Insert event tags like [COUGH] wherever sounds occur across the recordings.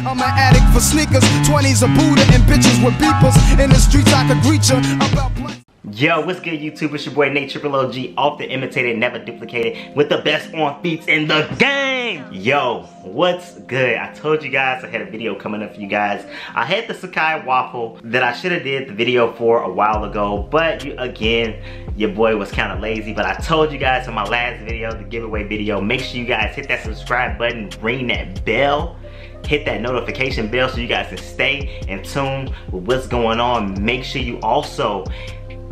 I'm an addict for sneakers. 20s a Buddha and bitches with beepers. In the streets, I could greet you about Yo, what's good YouTube? It's your boy Nate Triple OG, off the imitated, never duplicated, with the best on beats in the game. Yo, what's good? I told you guys I had a video coming up for you guys. I had the Sacai waffle that I should have did the video for a while ago, but you, again, your boy was kind of lazy. But I told you guys in my last video, the giveaway video, make sure you guys hit that subscribe button, ring that bell hit that notification bell so you guys can stay in tune with what's going on. Make sure you also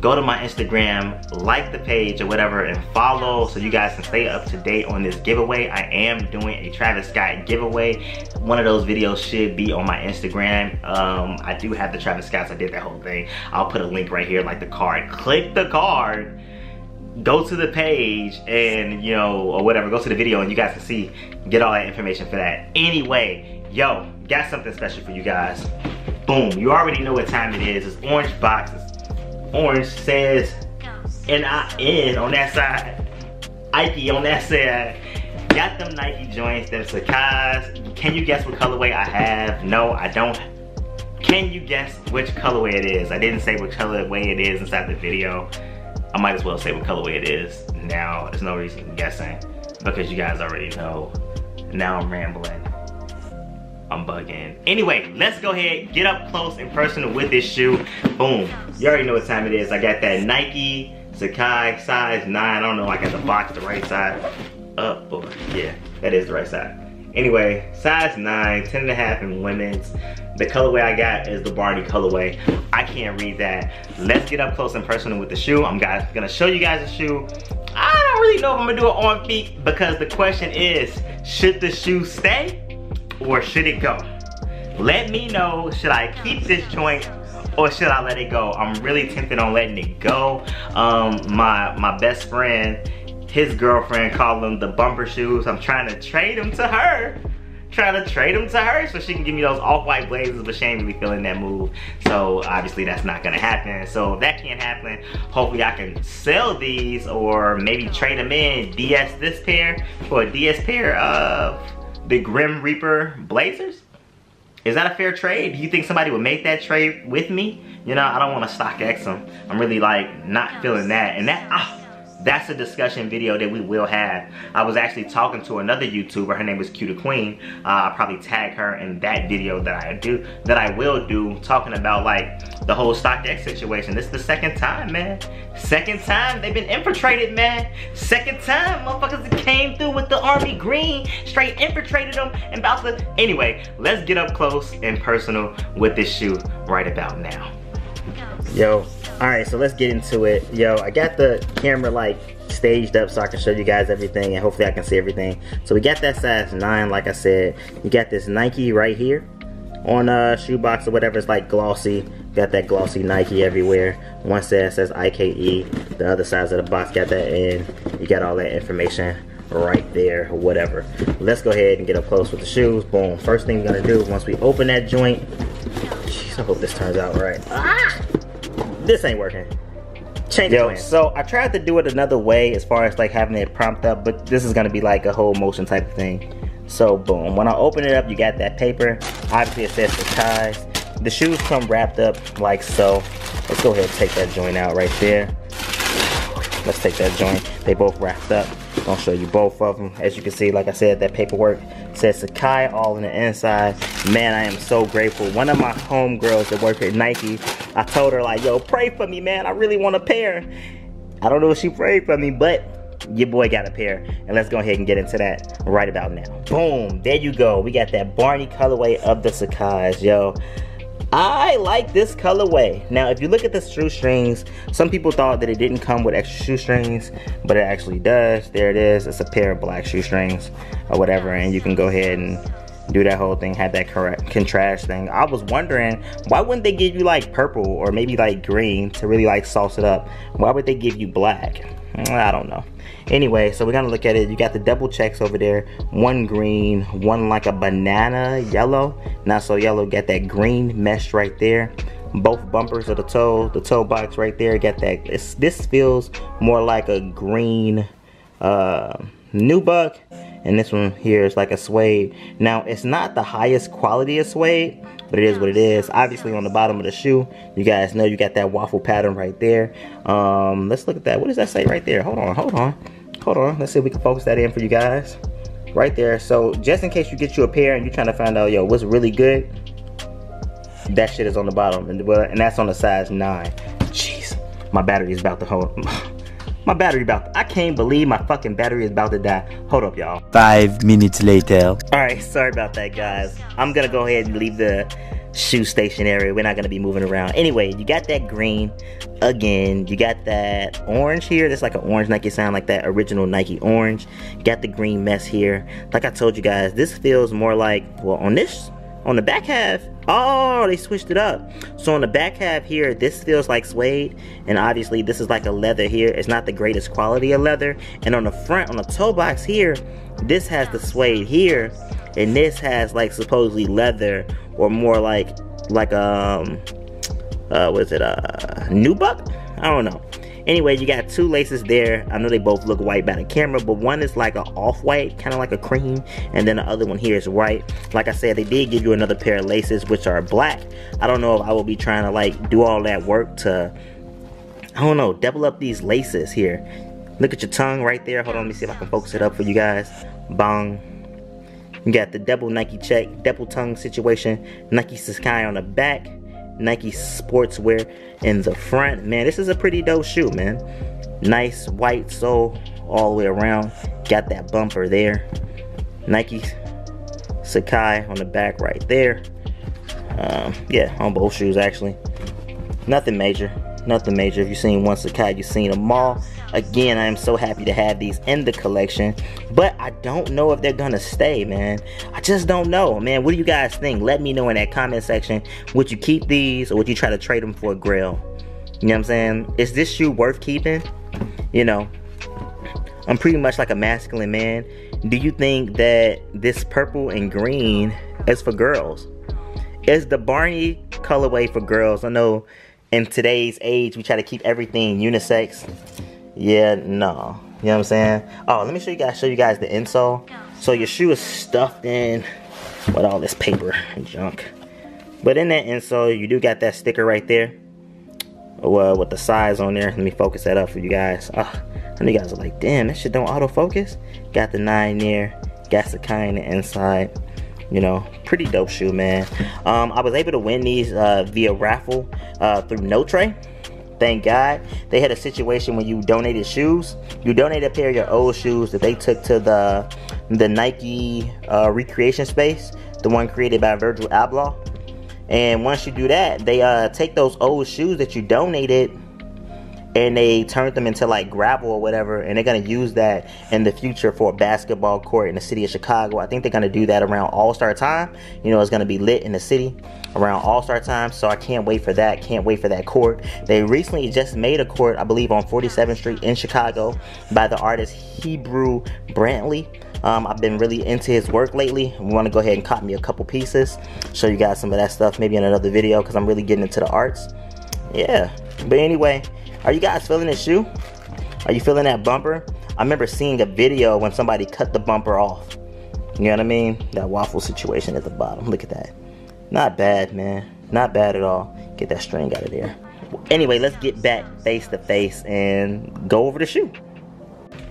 go to my Instagram, like the page or whatever, and follow so you guys can stay up to date on this giveaway. I am doing a Travis Scott giveaway. One of those videos should be on my Instagram. Um, I do have the Travis Scotts. I did that whole thing. I'll put a link right here, like the card. Click the card go to the page and you know or whatever go to the video and you guys can see get all that information for that anyway yo got something special for you guys boom you already know what time it is it's orange boxes orange says N-I-N on that side. Ike on that side. Got them Nike joints, them Sacai's. Can you guess what colorway I have? No, I don't. Can you guess which colorway it is? I didn't say which colorway it is inside the video. I might as well say what colorway it is. Now, there's no reason guessing because you guys already know. Now I'm rambling. I'm bugging. Anyway, let's go ahead, get up close and personal with this shoe. Boom. You already know what time it is. I got that Nike Sacai size 9. I don't know, I got the box the right side. Up, oh, yeah, that is the right side. Anyway, size 9, 10 and a half in women's. The colorway I got is the Barney colorway. I can't read that. Let's get up close and personal with the shoe. I'm guys, gonna show you guys the shoe. I don't really know if I'm gonna do it on feet because the question is, should the shoe stay or should it go? Let me know, should I keep this joint or should I let it go? I'm really tempted on letting it go. Um, my, my best friend, his girlfriend called them the bumper shoes. I'm trying to trade them to her. Trying to trade them to her so she can give me those off-white blazers, but she ain't really feeling that move. So obviously that's not gonna happen. So that can't happen, hopefully I can sell these or maybe trade them in, DS this pair for a DS pair of the Grim Reaper Blazers? Is that a fair trade? Do you think somebody would make that trade with me? You know, I don't want to stock X them. I'm really like not feeling that. And that, that's a discussion video that we will have. I was actually talking to another YouTuber. Her name is Cutie Queen. Uh, I'll probably tag her in that video that I do, that I will do, talking about like the whole StockX situation. This is the second time, man. Second time they've been infiltrated, man. Second time motherfuckers came through with the army green, straight infiltrated them and about to. Anyway, let's get up close and personal with this shoe right about now. Yo, all right, so let's get into it. Yo, I got the camera like staged up so I can show you guys everything and hopefully I can see everything. So we got that size 9, like I said. You got this Nike right here on a shoebox or whatever. It's like glossy. Got that glossy Nike everywhere. One side says IKE. The other side of the box got that in. You got all that information right there or whatever. Let's go ahead and get up close with the shoes. Boom. First thing we're going to do once we open that joint. Jeez, I hope this turns out right. Ah! This ain't working. Change Yo, plan. So I tried to do it another way as far as like having it prompt up, but this is gonna be like a whole motion type of thing. So boom, when I open it up, you got that paper. Obviously it says the ties. The shoes come wrapped up like so. Let's go ahead and take that joint out right there. Let's take that joint. They both wrapped up. I'll show you both of them. As you can see, like I said, that paperwork says Sacai all in the inside. Man, I am so grateful. One of my homegirls that work at Nike, I told her like, yo, pray for me, man. I really want a pair. I don't know if she prayed for me, but your boy got a pair. And let's go ahead and get into that right about now. Boom, there you go. We got that Barney colorway of the Sacai's yo. I like this colorway. Now, if you look at the shoestrings, some people thought that it didn't come with extra shoestrings, but it actually does. There it is. It's a pair of black shoestrings or whatever, and you can go ahead and do that whole thing, have that correct contrast thing. I was wondering, why wouldn't they give you like purple or maybe like green to really like sauce it up? Why would they give you black? I don't know. Anyway, so we're gonna look at it. You got the double checks over there. One green, one like a banana yellow. Not so yellow, got that green mesh right there. Both bumpers of the toe, the toe box right there, got that. this feels more like a green uh, nubuck. and this one here is like a suede. Now, it's not the highest quality of suede, but it is what it is. Obviously, on the bottom of the shoe, you guys know you got that waffle pattern right there. Um, let's look at that. What does that say right there? Hold on, hold on, hold on. Let's see if we can focus that in for you guys. Right there. So, just in case you get you a pair and you're trying to find out, yo, what's really good, that shit is on the bottom, and, and that's on the size 9. Jeez, my battery is about to hold. [LAUGHS] My battery about, to, I can't believe my fucking battery is about to die. Hold up, y'all. Five minutes later. Alright, sorry about that, guys. I'm gonna go ahead and leave the shoe station area. We're not gonna be moving around. Anyway, you got that green again. You got that orange here. That's like an orange Nike sound, like that original Nike orange. You got the green mess here. Like I told you guys, this feels more like, well, on this on the back half, oh, they switched it up. So on the back half here, this feels like suede, and obviously this is like a leather here. It's not the greatest quality of leather. And on the front, on the toe box here, this has the suede here, and this has like supposedly leather or more like like um uh was it uh nubuck? I don't know. Anyway, you got two laces there. I know they both look white by the camera, but one is like an off-white, kind of like a cream, and then the other one here is white. Like I said, they did give you another pair of laces, which are black. I don't know if I will be trying to like do all that work to, I don't know, double up these laces here. Look at your tongue right there. Hold on, let me see if I can focus it up for you guys. Bong. You got the double Nike check, double tongue situation. Nike Sacai on the back. Nike sportswear in the front. Man, this is a pretty dope shoe, man. Nice white sole all the way around. Got that bumper there. Nike Sacai on the back right there. Um, yeah, on both shoes actually. Nothing major. Nothing major. If you've seen one Sacai, you've seen them all. Again, I am so happy to have these in the collection, but I don't know if they're gonna stay, man. I just don't know, man. What do you guys think? Let me know in that comment section. Would you keep these or would you try to trade them for a grill? You know what I'm saying? Is this shoe worth keeping? You know, I'm pretty much like a masculine man. Do you think that this purple and green is for girls? Is the Barney colorway for girls? I know in today's age we try to keep everything unisex. Yeah, no. You know what I'm saying? Oh, let me show you guys show you guys the insole. So your shoe is stuffed in with all this paper and junk. But in that insole, you do got that sticker right there. Well, with the size on there. Let me focus that up for you guys. Ah, oh, and you guys are like, damn, that shit don't autofocus. Got the nine there. Got the kind inside. You know, pretty dope shoe, man. Um, I was able to win these uh, via raffle uh, through Notre thank God. They had a situation when you donated shoes. You donated a pair of your old shoes that they took to the the Nike uh, recreation space, the one created by Virgil Abloh. And once you do that, they uh, take those old shoes that you donated and they turned them into like gravel or whatever and they're to use that in the future for a basketball court in the city of chicago i think they're to do that around all-star time you know it's to be lit in the city around all-star time so i can't wait for that can't wait for that court they recently just made a court i believe on 47th street in chicago by the artist Hebru Brantley um, I've been really into his work lately. We want to go ahead and cop me a couple pieces. Show you guys some of that stuff maybe in another video because I'm really getting into the arts. Yeah. But anyway, are you guys feeling this shoe? Are you feeling that bumper? I remember seeing a video when somebody cut the bumper off. You know what I mean? That waffle situation at the bottom. Look at that. Not bad, man. Not bad at all. Get that string out of there. Anyway, let's get back face to face and go over the shoe.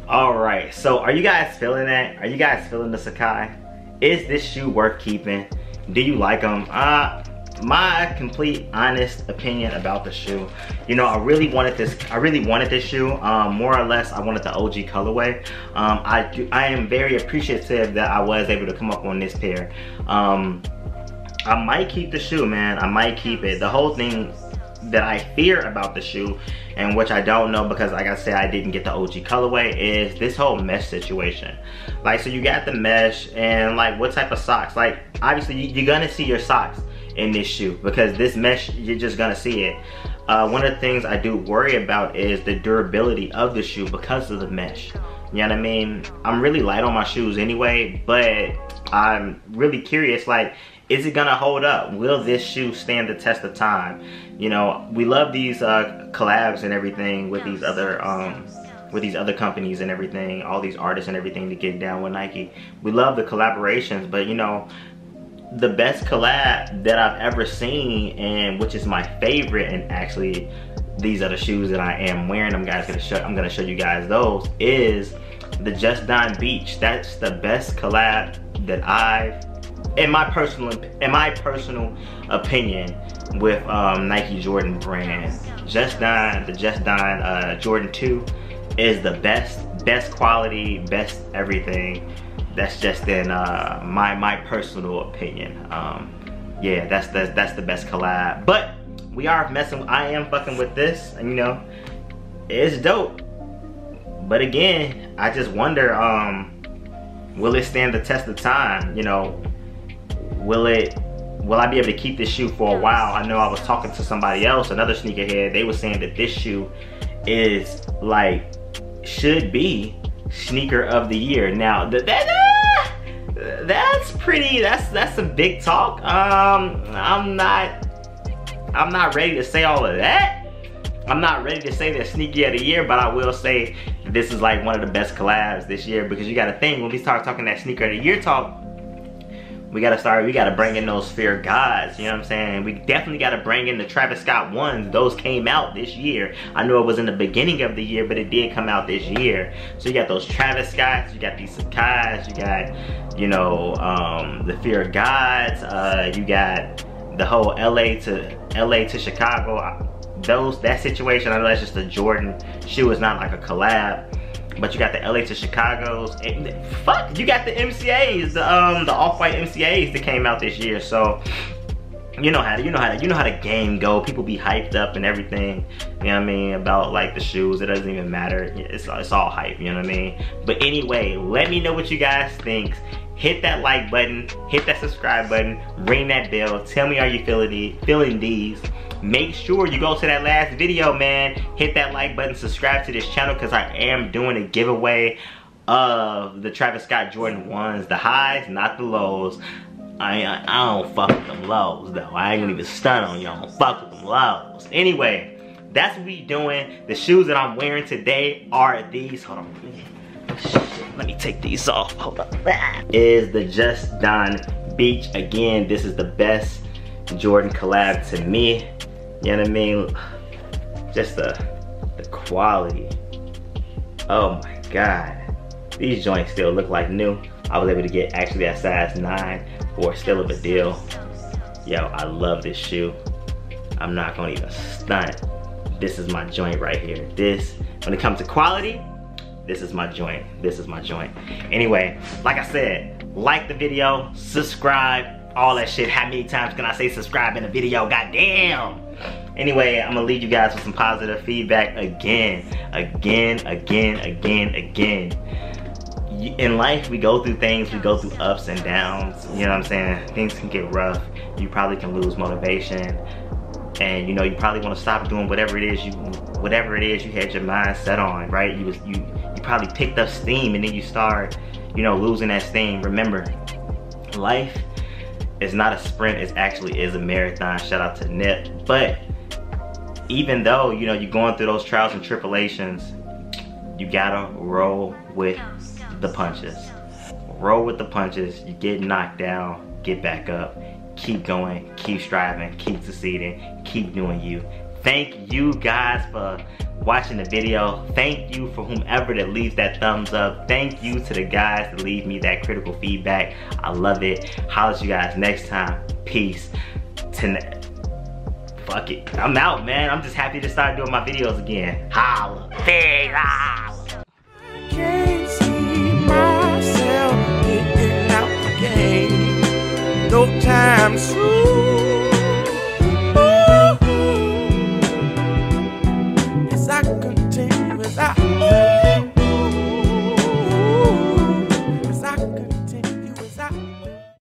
All right, so are you guys feeling that? Are you guys feeling the Sacai? Is this shoe worth keeping? Do you like them? Uh, my complete honest opinion about the shoe. You know i really wanted this i really wanted this shoe um, more or less i wanted the og colorway. Um, i do i am very appreciative that i was able to come up on this pair. Um, i might keep the shoe man. I might keep it. The whole thing that I fear about the shoe and which I don't know because like I said I didn't get the OG colorway is this whole mesh situation. Like so you got the mesh and like what type of socks? Like obviously you're gonna see your socks in this shoe because this mesh, you're just gonna see it. Uh, one of the things I do worry about is the durability of the shoe because of the mesh. You know what I mean? I'm really light on my shoes anyway, but I'm really curious, like, is it gonna hold up? Will this shoe stand the test of time? You know, we love these uh, collabs and everything with these other um, with these other companies and everything, all these artists and everything to get down with Nike. We love the collaborations, but you know, the best collab that I've ever seen and which is my favorite and actually these are the shoes that I am wearing. I'm guys gonna show I'm gonna show you guys those is the Just Don Beach. That's the best collab that I've in my personal in my personal opinion with um, Nike Jordan brand. Just Don, the Just Don uh, Jordan 2 is the best, best quality, best everything. That's just in uh, my my personal opinion. Um, yeah, that's the that's the best collab. But we are messing. I am fucking with this, and you know, it's dope. But again, I just wonder, um, will it stand the test of time? You know, will it will I be able to keep this shoe for a while? I know I was talking to somebody else, another sneakerhead. They were saying that this shoe is like should be sneaker of the year. Now that that that's pretty. That's that's some big talk. Um, I'm not I'm not ready to say all of that. I'm not ready to say that sneaky of the year, but I will say this is like one of the best collabs this year because you got to think when we start talking that sneaker of the year talk we gotta start, we gotta bring in those Fear Gods, you know what I'm saying? We definitely gotta bring in the Travis Scott ones. Those came out this year. I know it was in the beginning of the year, but it did come out this year. So you got those Travis Scotts, you got these Sacai's, you got, you know, um, the Fear Gods, uh, you got the whole LA to LA to Chicago. Those, that situation, I know that's just a Jordan shoe, it's not like a collab but you got the LA to Chicago's. Fuck, you got the MCA's, the um, the off-white MCA's that came out this year. So you know how to, you know how to, you know how the game go. People be hyped up and everything. You know what I mean about like the shoes. It doesn't even matter. It's it's all hype. You know what I mean. But anyway, let me know what you guys think. Hit that like button. Hit that subscribe button. Ring that bell. Tell me are you feeling feeling these make sure you go to that last video, man. Hit that like button, subscribe to this channel because I am doing a giveaway of the Travis Scott Jordan 1s. The highs, not the lows. I, I, I don't fuck with them lows, though. I ain't gonna even stun on y'all. Fuck with them lows. Anyway, that's what we doing. The shoes that I'm wearing today are these. Hold on. Let me take these off. Hold on. Is the Just Don Beach. Again, this is the best Jordan collab to me. You know what I mean? Just the, the quality. Oh my God. These joints still look like new. I was able to get actually a size nine for still of a deal. Yo, I love this shoe. I'm not gonna even stunt. This is my joint right here. This, when it comes to quality, this is my joint. This is my joint. Anyway, like I said, like the video, subscribe, all that shit. How many times can I say subscribe in a video? Goddamn. Anyway, I'm gonna leave you guys with some positive feedback again, again, again, again, again. In life, we go through things, we go through ups and downs, you know what I'm saying? Things can get rough, you probably can lose motivation, and you know, you probably wanna stop doing whatever it is you whatever it is you had your mind set on, right? You was you you probably picked up steam and then you start, you know, losing that steam. Remember, life is not a sprint, it actually is a marathon. Shout out to Nip. But even though, you know, you're going through those trials and tribulations, you gotta roll with the punches. Roll with the punches, you get knocked down, get back up, keep going, keep striving, keep succeeding, keep doing you. Thank you guys for watching the video. Thank you for whomever that leaves that thumbs up. Thank you to the guys that leave me that critical feedback. I love it. Holla you guys next time. Peace. Tonight fuck it. I'm out, man. I'm just happy to start doing my videos again. Holla. Big holla.